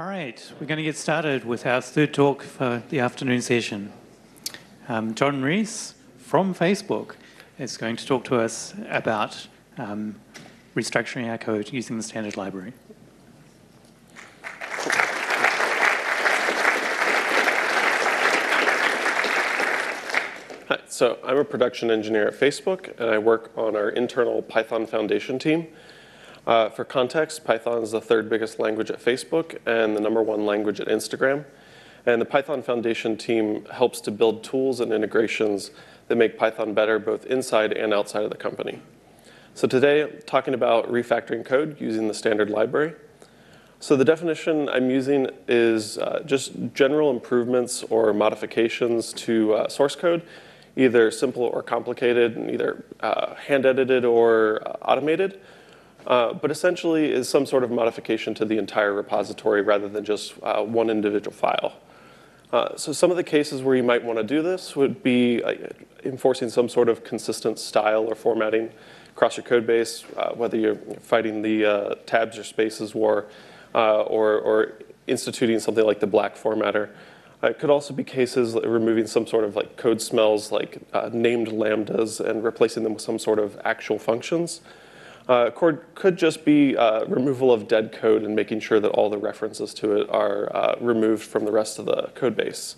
All right, we're going to get started with our third talk for the afternoon session. Um, John Reese from Facebook is going to talk to us about um, restructuring our code using the standard library. Hi, so I'm a production engineer at Facebook, and I work on our internal Python Foundation team. Uh, for context, Python is the third biggest language at Facebook and the number one language at Instagram. And the Python Foundation team helps to build tools and integrations that make Python better both inside and outside of the company. So today, I'm talking about refactoring code using the standard library. So the definition I'm using is uh, just general improvements or modifications to uh, source code, either simple or complicated, and either uh, hand-edited or uh, automated, uh, but essentially is some sort of modification to the entire repository rather than just uh, one individual file. Uh, so some of the cases where you might want to do this would be uh, enforcing some sort of consistent style or formatting across your code base, uh, whether you're fighting the tabs or spaces war, or, or instituting something like the black formatter. It could also be cases removing some sort of like code smells like uh, named lambdas and replacing them with some sort of actual functions. Uh, could just be uh, removal of dead code and making sure that all the references to it are uh, removed from the rest of the code base.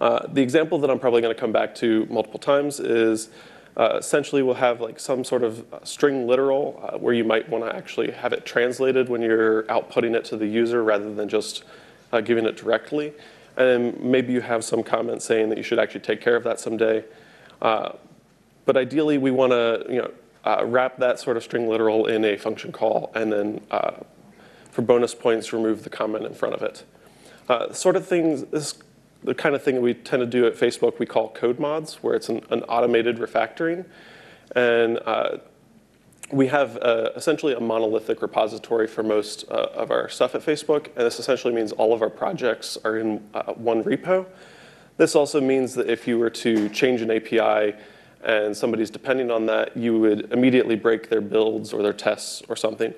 Uh, the example that I'm probably going to come back to multiple times is uh, essentially we'll have like some sort of string literal uh, where you might want to actually have it translated when you're outputting it to the user rather than just giving it directly. And maybe you have some comment saying that you should actually take care of that someday. but ideally, we want to you know, uh, wrap that sort of string literal in a function call, and then uh, for bonus points, remove the comment in front of it. Uh, sort of things, this the kind of thing that we tend to do at Facebook we call code mods, where it's an, an automated refactoring. And uh, we have uh, essentially a monolithic repository for most uh, of our stuff at Facebook, and this essentially means all of our projects are in one repo. This also means that if you were to change an API, and somebody's depending on that, you would immediately break their builds or their tests or something.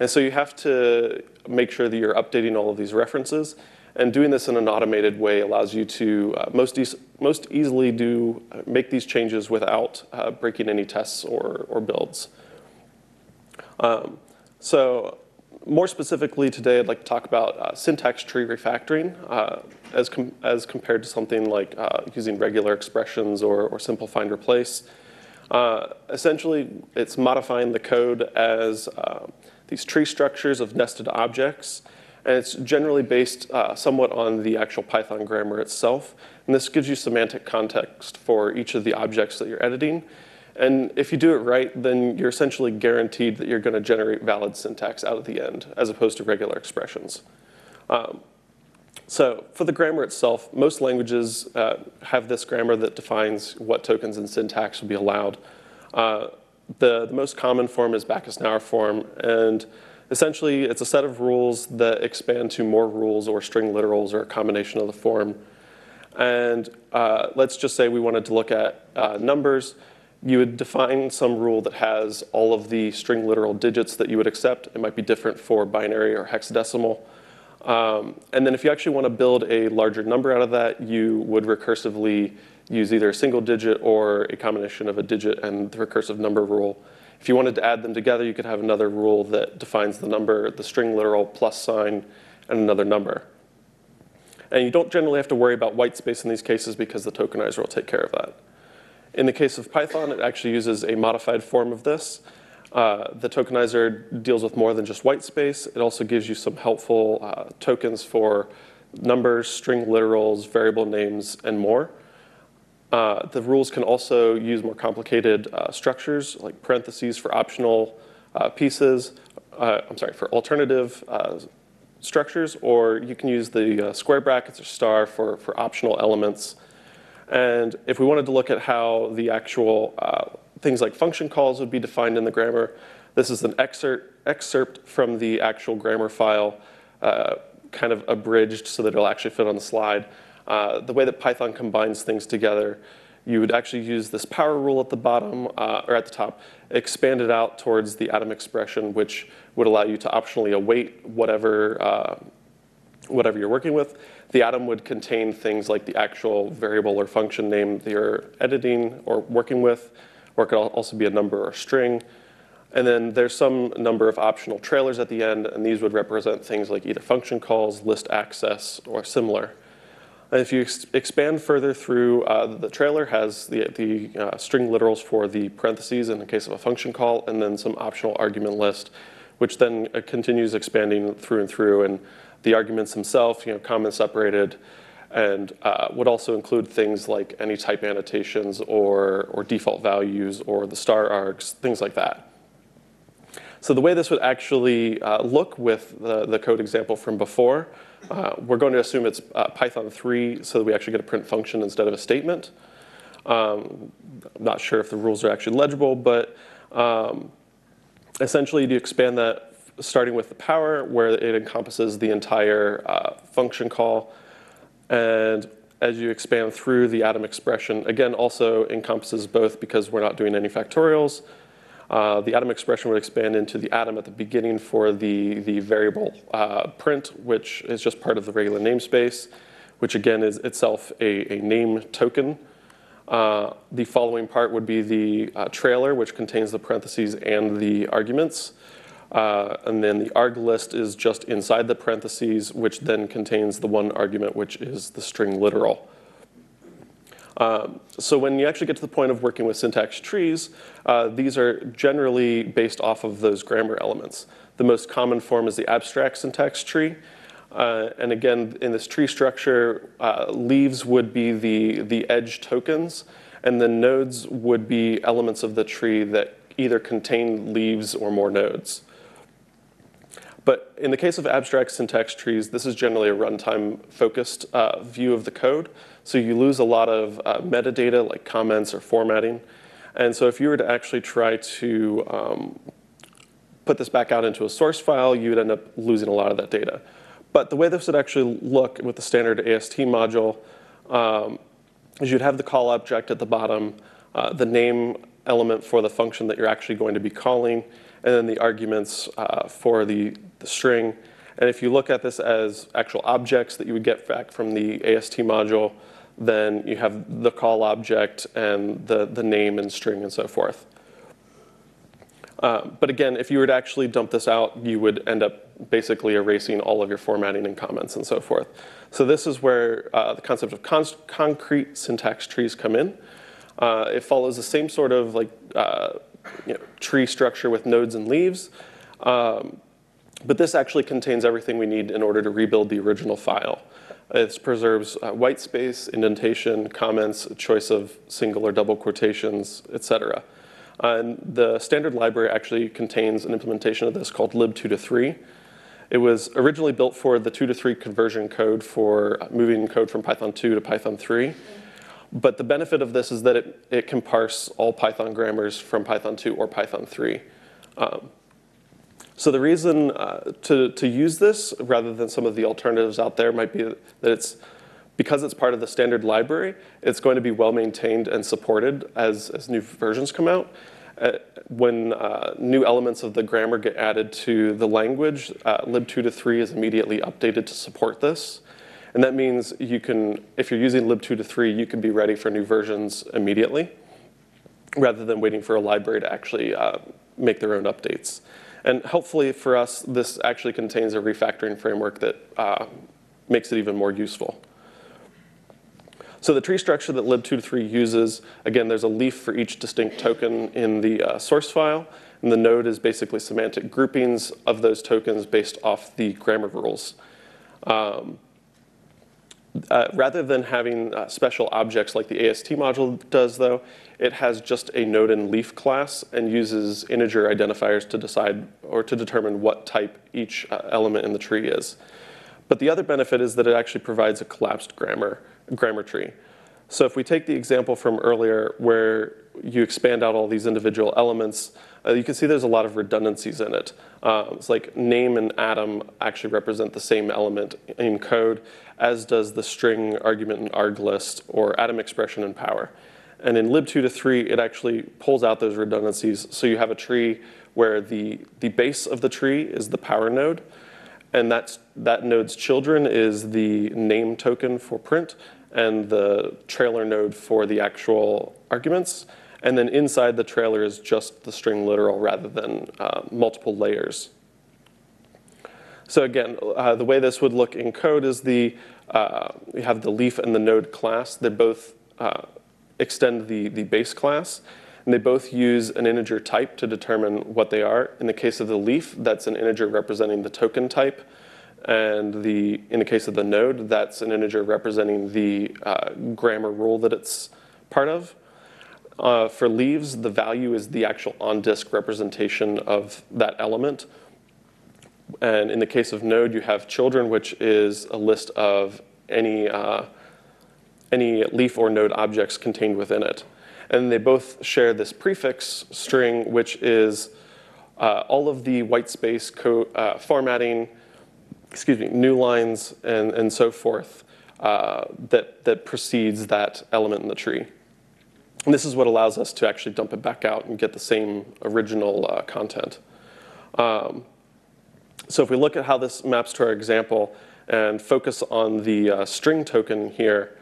And so you have to make sure that you're updating all of these references. And doing this in an automated way allows you to uh, most, e most easily do uh, make these changes without uh, breaking any tests or, or builds. Um, so more specifically today, I'd like to talk about uh, syntax tree refactoring. Uh, as, com as compared to something like uh, using regular expressions or, or simple find replace. Uh, essentially, it's modifying the code as uh, these tree structures of nested objects. And it's generally based uh, somewhat on the actual Python grammar itself. And this gives you semantic context for each of the objects that you're editing. And if you do it right, then you're essentially guaranteed that you're going to generate valid syntax out of the end, as opposed to regular expressions. Um, so for the grammar itself, most languages uh, have this grammar that defines what tokens and syntax will be allowed. Uh, the, the, most common form is Backus-Naur form, and essentially it's a set of rules that expand to more rules or string literals or a combination of the form. And uh, let's just say we wanted to look at uh, numbers. You would define some rule that has all of the string literal digits that you would accept. It might be different for binary or hexadecimal. Um, and then if you actually want to build a larger number out of that, you would recursively use either a single digit or a combination of a digit and the recursive number rule. If you wanted to add them together, you could have another rule that defines the number, the string literal plus sign, and another number. And you don't generally have to worry about white space in these cases because the tokenizer will take care of that. In the case of Python, it actually uses a modified form of this. Uh, the tokenizer deals with more than just white space. It also gives you some helpful uh, tokens for numbers, string literals, variable names, and more. Uh, the rules can also use more complicated uh, structures like parentheses for optional uh, pieces, I'm sorry, for alternative structures, or you can use the square brackets or star for, for optional elements. And if we wanted to look at how the actual things like function calls would be defined in the grammar. This is an excerpt, excerpt from the actual grammar file, uh, kind of abridged so that it'll actually fit on the slide. Uh, the way that Python combines things together you would actually use this power rule at the bottom uh, or at the top, expand it out towards the atom expression, which would allow you to optionally await whatever, uh, whatever you're working with. The atom would contain things like the actual variable or function name that you're editing or working with, or it could also be a number or string. And then there's some number of optional trailers at the end, and these would represent things like either function calls, list access, or similar. And if you ex expand further through, uh, the trailer has the, the uh, string literals for the parentheses in the case of a function call, and then some optional argument list, which then uh, continues expanding through and through. And the arguments themselves, you know, comment separated, and uh, would also include things like any type annotations or, or default values or the star args, things like that. So the way this would actually uh, look with the, the code example from before, uh, we're going to assume it's uh, Python 3 so that we actually get a print function instead of a statement. Um, I'm not sure if the rules are actually legible, but um, essentially you expand that starting with the power where it encompasses the entire uh, function call. And as you expand through the atom expression, again, also encompasses both because we're not doing any factorials, uh, the atom expression would expand into the atom at the beginning for the, the variable uh, print, which is just part of the regular namespace, which again is itself a, a name token. Uh, the following part would be the uh, trailer, which contains the parentheses and the arguments. Uh, and then the arg list is just inside the parentheses, which then contains the one argument, which is the string literal. Um, so when you actually get to the point of working with syntax trees, uh, these are generally based off of those grammar elements. The most common form is the abstract syntax tree. Uh, and again, in this tree structure, uh, leaves would be the, the edge tokens, and then nodes would be elements of the tree that either contain leaves or more nodes. But in the case of abstract syntax trees, this is generally a runtime focused uh, view of the code. So you lose a lot of uh, metadata like comments or formatting. And so if you were to actually try to um, put this back out into a source file, you would end up losing a lot of that data. But the way this would actually look with the standard AST module um, is you'd have the call object at the bottom, uh, the name element for the function that you're actually going to be calling, and then the arguments uh, for the, the string. And if you look at this as actual objects that you would get back from the AST module, then you have the call object and the, the name and string and so forth. Uh, but again, if you were to actually dump this out, you would end up basically erasing all of your formatting and comments and so forth. So this is where uh, the concept of con concrete syntax trees come in. Uh, it follows the same sort of like uh, you know, tree structure with nodes and leaves. Um, but this actually contains everything we need in order to rebuild the original file. It preserves uh, white space, indentation, comments, choice of single or double quotations, etc. Uh, and the standard library actually contains an implementation of this called lib2to3. It was originally built for the 2 to 3 conversion code for moving code from Python 2 to Python 3. But the benefit of this is that it, it can parse all Python grammars from Python 2 or Python 3. Um, so the reason uh, to, to use this rather than some of the alternatives out there might be that it's because it's part of the standard library, it's going to be well maintained and supported as, as new versions come out. Uh, when uh, new elements of the grammar get added to the language, uh, lib2to3 is immediately updated to support this. And that means you can, if you're using lib2to3, you can be ready for new versions immediately rather than waiting for a library to actually uh, make their own updates. And hopefully for us, this actually contains a refactoring framework that uh, makes it even more useful. So the tree structure that lib2to3 uses, again, there's a leaf for each distinct token in the uh, source file, and the node is basically semantic groupings of those tokens based off the grammar rules. Um, uh, rather than having uh, special objects like the AST module does, though, it has just a node and leaf class and uses integer identifiers to decide or to determine what type each uh, element in the tree is. But the other benefit is that it actually provides a collapsed grammar, grammar tree. So if we take the example from earlier where you expand out all these individual elements, uh, you can see there's a lot of redundancies in it. Uh, it's like name and atom actually represent the same element in code, as does the string argument and arglist or atom expression and power. And in lib2to3, it actually pulls out those redundancies. So you have a tree where the, the base of the tree is the power node, and that's, that node's children is the name token for print, and the trailer node for the actual arguments. And then inside the trailer is just the string literal rather than uh, multiple layers. So again, uh, the way this would look in code is the uh, we have the leaf and the node class. They both uh, extend the, the base class, and they both use an integer type to determine what they are. In the case of the leaf, that's an integer representing the token type. And the, in the case of the node, that's an integer representing the uh, grammar rule that it's part of. Uh, for leaves, the value is the actual on-disk representation of that element. And in the case of node, you have children, which is a list of any, uh, any leaf or node objects contained within it. And they both share this prefix string, which is uh, all of the white space uh, formatting, excuse me, new lines and, and so forth uh, that, that precedes that element in the tree. And this is what allows us to actually dump it back out and get the same original uh, content. Um, so if we look at how this maps to our example and focus on the uh, string token here,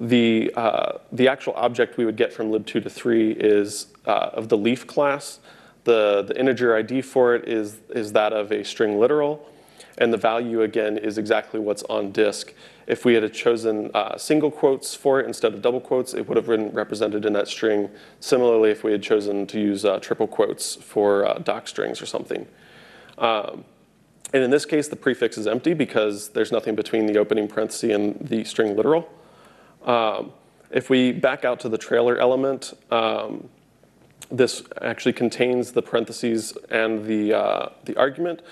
the, uh, the actual object we would get from lib2to3 is uh, of the leaf class. The, the integer ID for it is, is that of a string literal. And the value, again, is exactly what's on disk. If we had chosen uh, single quotes for it instead of double quotes, it would have been represented in that string. Similarly, if we had chosen to use uh, triple quotes for uh, doc strings or something. Um, and in this case, the prefix is empty because there's nothing between the opening parenthesis and the string literal. Um, if we back out to the trailer element, um, this actually contains the parentheses and the, uh, the argument.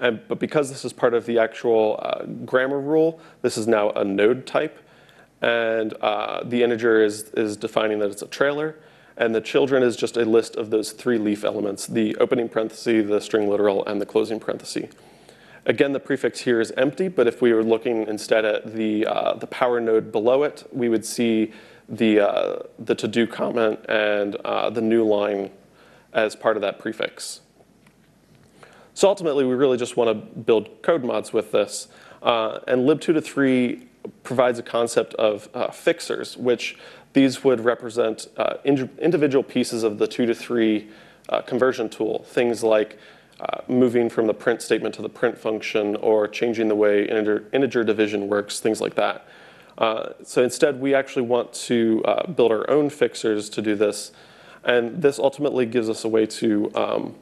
But because this is part of the actual uh, grammar rule, this is now a node type. And uh, the integer is, is defining that it's a trailer. And the children is just a list of those three leaf elements, the opening parenthesis, the string literal, and the closing parenthesis. Again, the prefix here is empty, but if we were looking instead at the, uh, the power node below it, we would see the, uh, the to-do comment and uh, the new line as part of that prefix. So ultimately, we really just want to build code mods with this. Uh, and lib2to3 provides a concept of uh, fixers, which these would represent uh, individual pieces of the 2 to 3 conversion tool. Things like uh, moving from the print statement to the print function or changing the way integer, integer division works, things like that. Uh, so instead, we actually want to uh, build our own fixers to do this. And this ultimately gives us a way to um,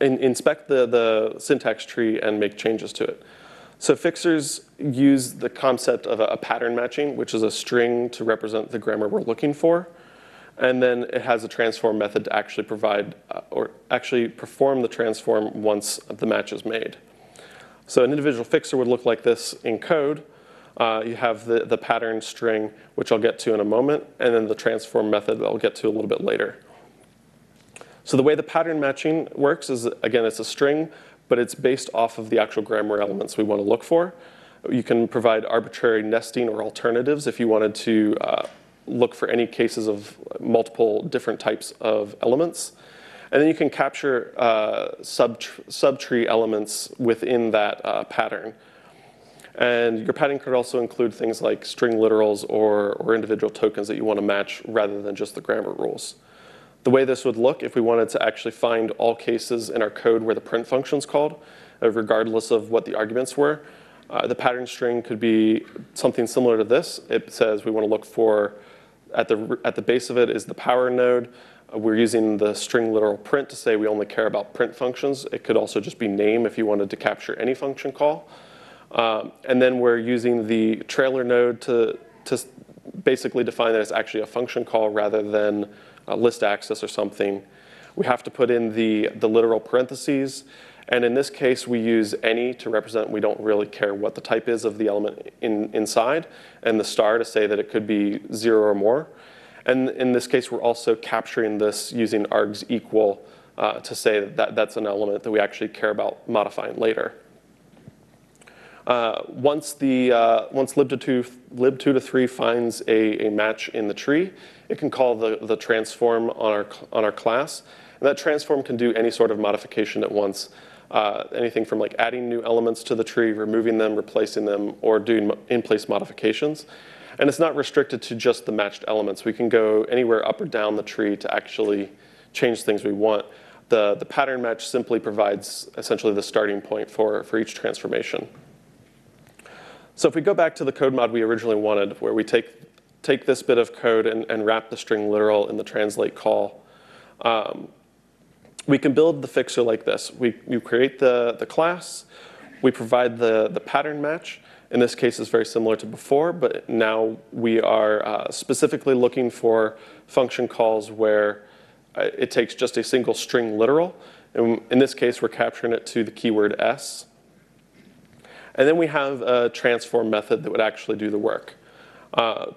in, inspect the, the syntax tree and make changes to it. So fixers use the concept of a, a pattern matching, which is a string to represent the grammar we're looking for. And then it has a transform method to actually provide uh, or actually perform the transform once the match is made. So an individual fixer would look like this in code. Uh, you have the, the pattern string, which I'll get to in a moment, and then the transform method that I'll get to a little bit later. So the way the pattern matching works is, again, it's a string, but it's based off of the actual grammar elements we want to look for. You can provide arbitrary nesting or alternatives if you wanted to uh, look for any cases of multiple different types of elements. And then you can capture uh, sub subtree elements within that uh, pattern. And your pattern could also include things like string literals or, or individual tokens that you want to match rather than just the grammar rules. The way this would look if we wanted to actually find all cases in our code where the print function is called, uh, regardless of what the arguments were, uh, the pattern string could be something similar to this. It says we want to look for at the, at the base of it is the power node. Uh, we're using the string literal print to say we only care about print functions. It could also just be name if you wanted to capture any function call. Um, and then we're using the trailer node to, to basically define that it's actually a function call rather than a list access or something. We have to put in the, the literal parentheses. And in this case, we use any to represent we don't really care what the type is of the element in, inside, and the star to say that it could be zero or more. And in this case, we're also capturing this using args equal uh, to say that, that that's an element that we actually care about modifying later. Uh, once the uh, once lib2 lib2to3 finds a, a match in the tree, it can call the, the transform on our on our class, and that transform can do any sort of modification at once. Uh, anything from like adding new elements to the tree, removing them, replacing them, or doing in-place modifications. And it's not restricted to just the matched elements. We can go anywhere up or down the tree to actually change things we want. The, the pattern match simply provides essentially the starting point for, for each transformation. So if we go back to the code mod we originally wanted, where we take, take this bit of code and, and wrap the string literal in the translate call, um, we can build the fixer like this. We, we create the, the class, we provide the, the pattern match. In this case, it's very similar to before, but now we are uh, specifically looking for function calls where uh, it takes just a single string literal. And in this case, we're capturing it to the keyword s. And then we have a transform method that would actually do the work. Uh,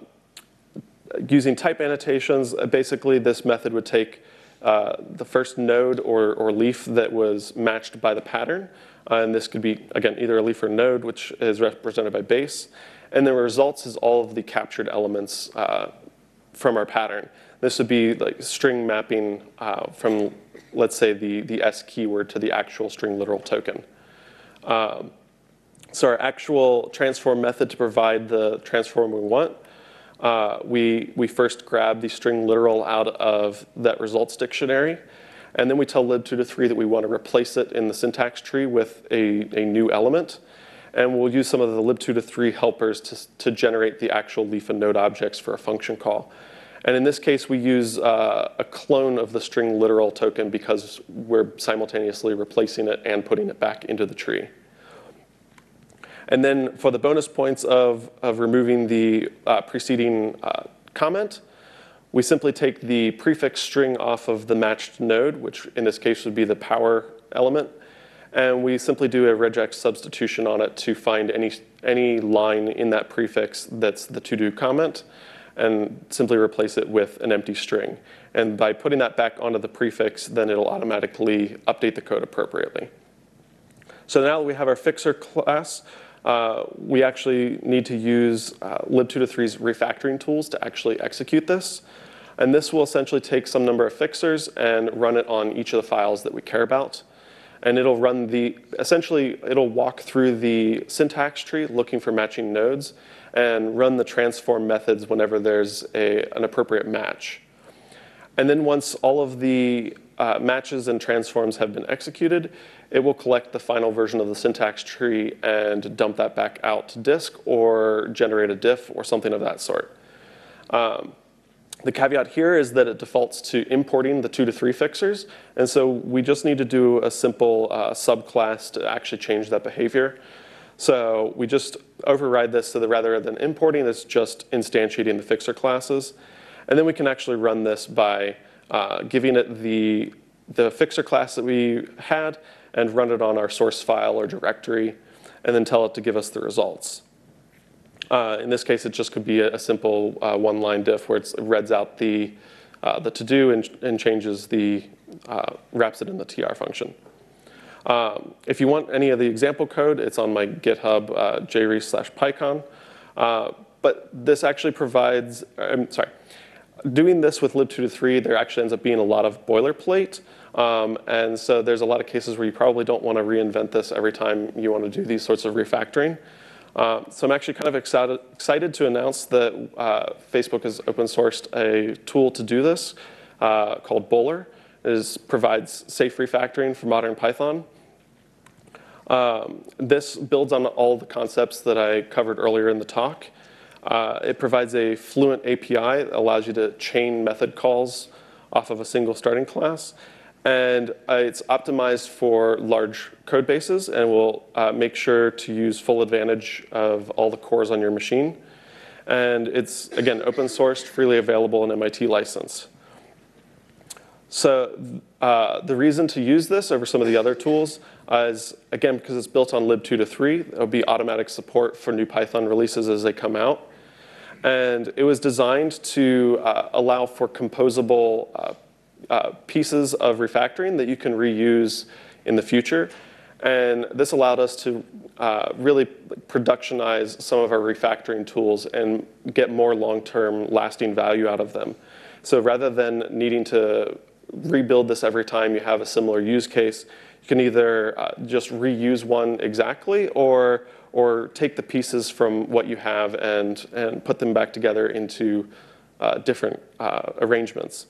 using type annotations, uh, basically this method would take uh, the first node or, or leaf that was matched by the pattern. Uh, and this could be, again, either a leaf or node, which is represented by base. And the results is all of the captured elements uh, from our pattern. This would be like string mapping uh, from, let's say, the, the S keyword to the actual string literal token. Um, so our actual transform method to provide the transform we want uh, we, we first grab the string literal out of that results dictionary, and then we tell lib2to3 that we want to replace it in the syntax tree with a, a new element. And we'll use some of the lib2to3 helpers to, to generate the actual leaf and node objects for a function call. And in this case, we use uh, a clone of the string literal token because we're simultaneously replacing it and putting it back into the tree. And then for the bonus points of, of removing the uh, preceding uh, comment, we simply take the prefix string off of the matched node, which in this case would be the power element, and we simply do a regex substitution on it to find any, any line in that prefix that's the to-do comment, and simply replace it with an empty string. And by putting that back onto the prefix, then it'll automatically update the code appropriately. So now that we have our fixer class, we actually need to use uh, lib2to3's refactoring tools to actually execute this. And this will essentially take some number of fixers and run it on each of the files that we care about. And it'll run the, essentially, it'll walk through the syntax tree looking for matching nodes and run the transform methods whenever there's a, an appropriate match. And then once all of the uh, matches and transforms have been executed, it will collect the final version of the syntax tree and dump that back out to disk or generate a diff or something of that sort. Um, the caveat here is that it defaults to importing the two to three fixers. And so we just need to do a simple uh, subclass to actually change that behavior. So we just override this so that rather than importing, it's just instantiating the fixer classes. And then we can actually run this by uh, giving it the, the fixer class that we had and run it on our source file or directory, and then tell it to give us the results. Uh, in this case, it just could be a, a simple uh, one-line diff where it reads out the, uh, the to-do and, and, changes the, uh, wraps it in the tr function. Um, if you want any of the example code, it's on my GitHub, uh, jreese slash pycon. Uh, but this actually provides, I'm sorry, doing this with lib2to3, there actually ends up being a lot of boilerplate. Um, and so there's a lot of cases where you probably don't want to reinvent this every time you want to do these sorts of refactoring. Uh, so I'm actually kind of excited, excited to announce that uh, Facebook has open sourced a tool to do this uh, called Bowler. It provides safe refactoring for modern Python. Um, this builds on all the concepts that I covered earlier in the talk. Uh, it provides a fluent API that allows you to chain method calls off of a single starting class. And uh, it's optimized for large code bases and will uh, make sure to use full advantage of all the cores on your machine. And it's, again, open sourced, freely available, and MIT license. So uh, the reason to use this over some of the other tools is, again, because it's built on lib2to3, there'll be automatic support for new Python releases as they come out. And it was designed to uh, allow for composable uh, uh, pieces of refactoring that you can reuse in the future. And this allowed us to uh, really productionize some of our refactoring tools and get more long-term lasting value out of them. So rather than needing to rebuild this every time you have a similar use case, you can either uh, just reuse one exactly or or take the pieces from what you have and, and put them back together into uh, different uh, arrangements.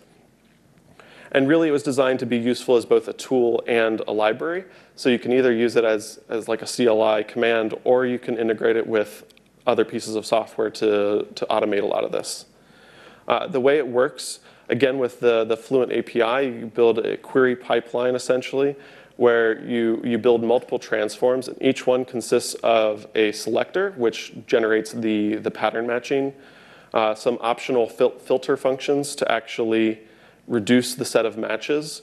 And really, it was designed to be useful as both a tool and a library. So you can either use it as, as like a CLI command, or you can integrate it with other pieces of software to, to automate a lot of this. Uh, the way it works, again, with the, the Fluent API, you build a query pipeline essentially, where you, you build multiple transforms, and each one consists of a selector, which generates the, the pattern matching, uh, some optional fil filter functions to actually reduce the set of matches,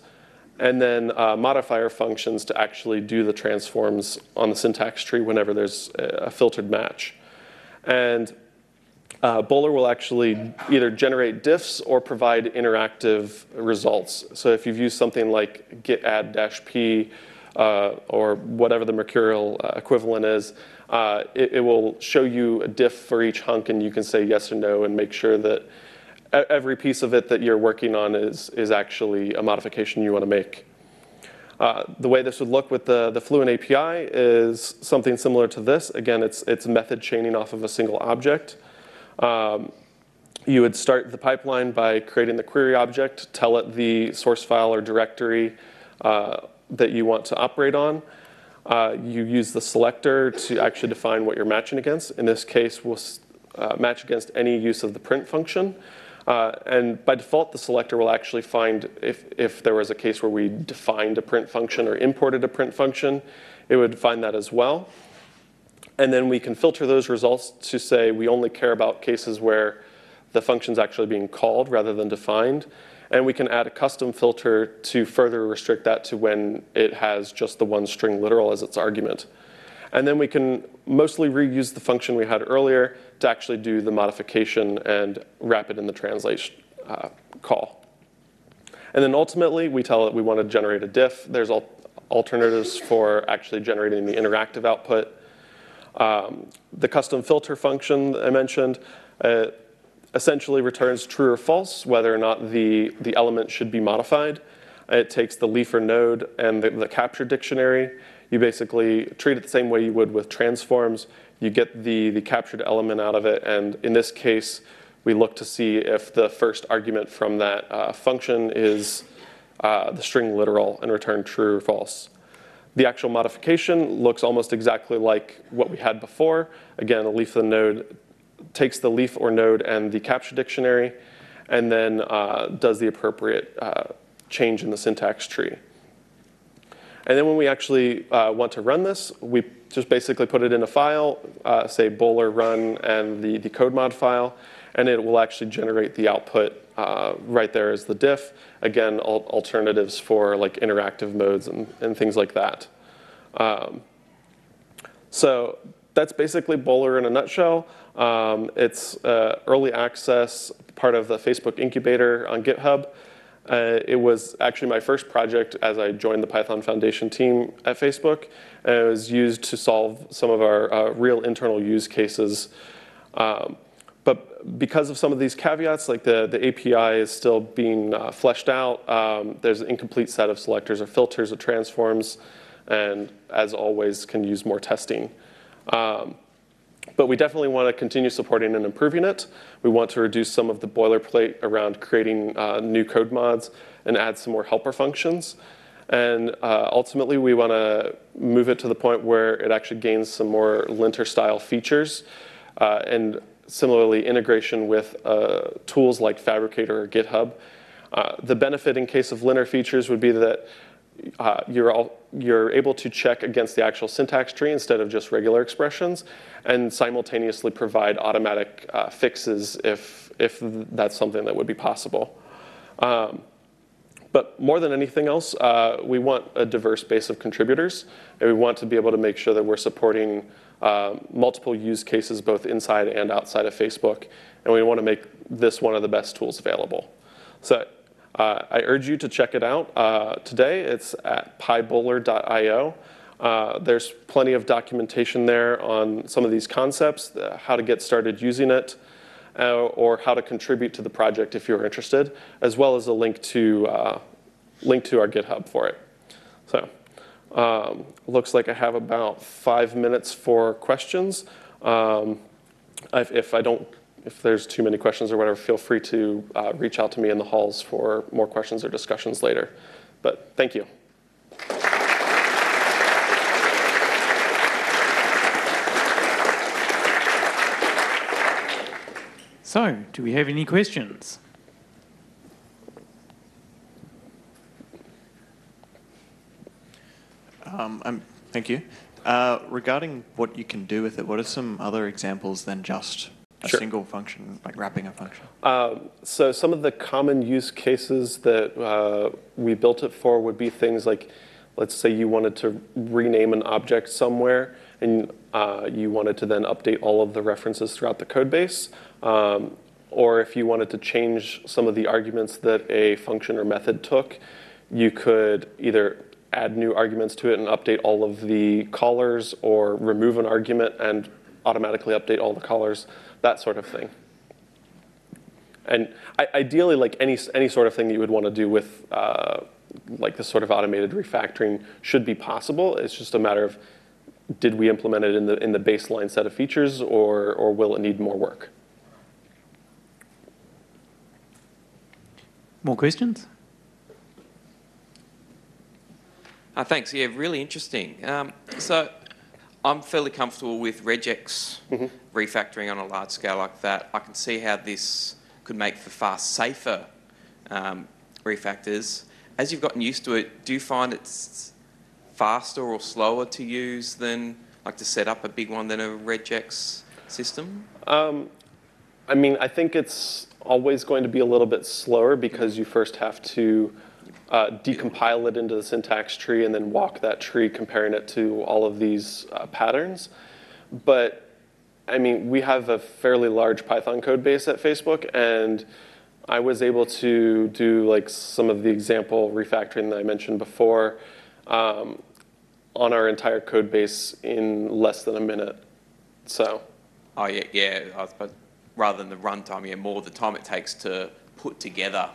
and then uh, modifier functions to actually do the transforms on the syntax tree whenever there's a filtered match. And uh, Bowler will actually either generate diffs or provide interactive results. So if you've used something like git add-p uh, or whatever the Mercurial uh, equivalent is, uh, it, it, will show you a diff for each hunk and you can say yes or no and make sure that every piece of it that you're working on is, is actually a modification you want to make. Uh, the way this would look with the, the Fluent API is something similar to this. Again, it's, it's method chaining off of a single object. Um, you would start the pipeline by creating the query object, tell it the source file or directory uh, that you want to operate on. Uh, you use the selector to actually define what you're matching against. In this case, we'll uh, match against any use of the print function. Uh, and by default, the selector will actually find if, if there was a case where we defined a print function or imported a print function, it would find that as well. And then we can filter those results to say we only care about cases where the function's actually being called rather than defined. And we can add a custom filter to further restrict that to when it has just the one string literal as its argument. And then we can mostly reuse the function we had earlier to actually do the modification and wrap it in the translation uh, call. And then ultimately, we tell it we want to generate a diff. There's al alternatives for actually generating the interactive output. Um, the custom filter function I mentioned uh, essentially returns true or false, whether or not the, the element should be modified. It takes the leaf or node and the, the capture dictionary. You basically treat it the same way you would with transforms you get the, the captured element out of it. And in this case, we look to see if the first argument from that uh, function is uh, the string literal and return true or false. The actual modification looks almost exactly like what we had before. Again, a leaf the node takes the leaf or node and the capture dictionary, and then uh, does the appropriate uh, change in the syntax tree. And then when we actually uh, want to run this, we just basically put it in a file, uh, say bowler run and the, the code mod file, and it will actually generate the output uh, right there as the diff. Again, al alternatives for like interactive modes and, and things like that. Um, so that's basically Bowler in a nutshell. Um, it's uh, early access, part of the Facebook incubator on GitHub. Uh, it was actually my first project as I joined the Python Foundation team at Facebook. And it was used to solve some of our uh, real internal use cases. Um, but because of some of these caveats, like the, the API is still being uh, fleshed out, um, there's an incomplete set of selectors or filters or transforms, and as always, can use more testing. Um, but we definitely want to continue supporting and improving it. We want to reduce some of the boilerplate around creating uh, new code mods and add some more helper functions. And uh, ultimately, we want to move it to the point where it actually gains some more linter style features. Uh, and similarly, integration with uh, tools like Phabricator or GitHub. Uh, the benefit in case of linter features would be that uh, you're, all, you're able to check against the actual syntax tree instead of just regular expressions and simultaneously provide automatic uh, fixes if, if that's something that would be possible. Um, but more than anything else, uh, we want a diverse base of contributors, and we want to be able to make sure that we're supporting uh, multiple use cases both inside and outside of Facebook, and we want to make this one of the best tools available. So I urge you to check it out uh, today. It's at pybowler.io. Uh, there's plenty of documentation there on some of these concepts, uh, how to get started using it, uh, or how to contribute to the project if you're interested, as well as a link to, uh, link to our GitHub for it. So, um, looks like I have about five minutes for questions. Um, if I don't, if there's too many questions or whatever, feel free to uh, reach out to me in the halls for more questions or discussions later. But thank you. So, do we have any questions? Um, um, thank you. Uh, regarding what you can do with it, what are some other examples than just a Sure. single function, like wrapping a function? Um, so some of the common use cases that uh, we built it for would be things like, let's say you wanted to rename an object somewhere, and uh, you wanted to then update all of the references throughout the code base. Um, or if you wanted to change some of the arguments that a function or method took, you could either add new arguments to it and update all of the callers, or remove an argument and automatically update all the callers, that sort of thing. And ideally, like any any sort of thing that you would want to do with uh, like this sort of automated refactoring should be possible. It's just a matter of did we implement it in the in the baseline set of features, or or will it need more work? More questions? Uh, thanks. Yeah, really interesting. Um, so I'm fairly comfortable with regex refactoring on a large scale like that. I can see how this could make for far safer um, refactors. As you've gotten used to it, do you find it's faster or slower to use than like to set up a big one than a regex system? I mean, I think it's always going to be a little bit slower because you first have to uh, decompile it into the syntax tree and then walk that tree, comparing it to all of these uh, patterns. But I mean, we have a fairly large Python code base at Facebook, and I was able to do like some of the example refactoring that I mentioned before um, on our entire code base in less than a minute. So. Oh yeah, yeah. I suppose rather than the runtime, yeah, more the time it takes to put together.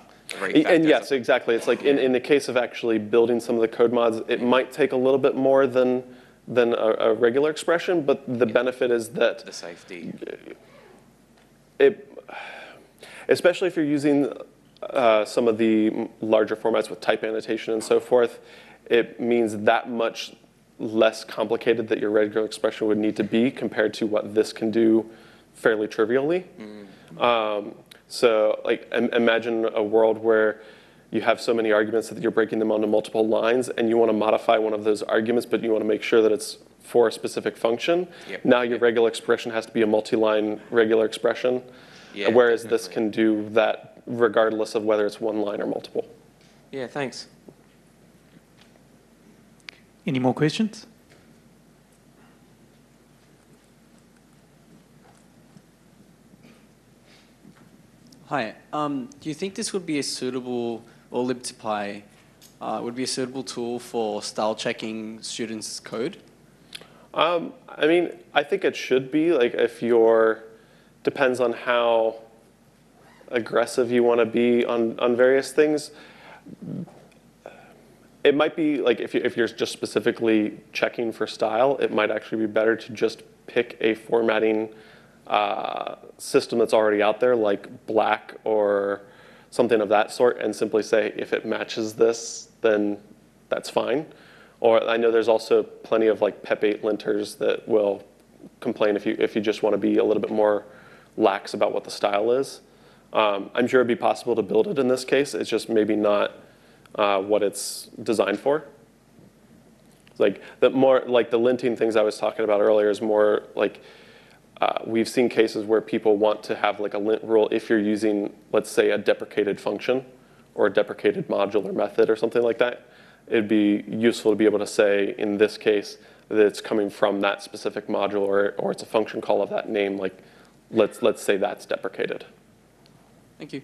And yes, exactly. It's like in, in the case of actually building some of the code mods, it might take a little bit more than, than a, a regular expression, but the benefit is that the safety. it, especially if you're using uh, some of the larger formats with type annotation and so forth, it means that much less complicated that your regular expression would need to be compared to what this can do fairly trivially. Um, so, like, im- imagine a world where you have so many arguments that you're breaking them onto multiple lines, and you want to modify one of those arguments, but you want to make sure that it's for a specific function. Yep. Now your regular expression has to be a multi-line regular expression, Yeah, whereas this can do that regardless of whether it's one line or multiple. Yeah, thanks. Any more questions? Hi. Um, do you think this would be a suitable, or libtopy, uh, would be a suitable tool for style checking students' code? Um, I mean, I think it should be like if you're depends on how aggressive you want to be on on various things. It might be like if you if you're just specifically checking for style, it might actually be better to just pick a formatting system that's already out there, like Black or something of that sort, and simply say if it matches this, then that's fine. Or I know there's also plenty of like PEP8 linters that will complain if you if you just want to be a little bit more lax about what the style is. Um, I'm sure it'd be possible to build it in this case. It's just maybe not uh, what it's designed for. Like the more like the linting things I was talking about earlier is more like uh, we've seen cases where people want to have like a lint rule if you're using, let's say, a deprecated function or a deprecated module or method or something like that. It'd be useful to be able to say in this case that it's coming from that specific module or, or it's a function call of that name. Like let's let's say that's deprecated. Thank you.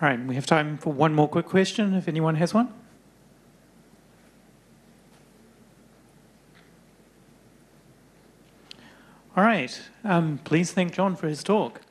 All right, we have time for one more quick question if anyone has one. All right. Um, please thank John for his talk.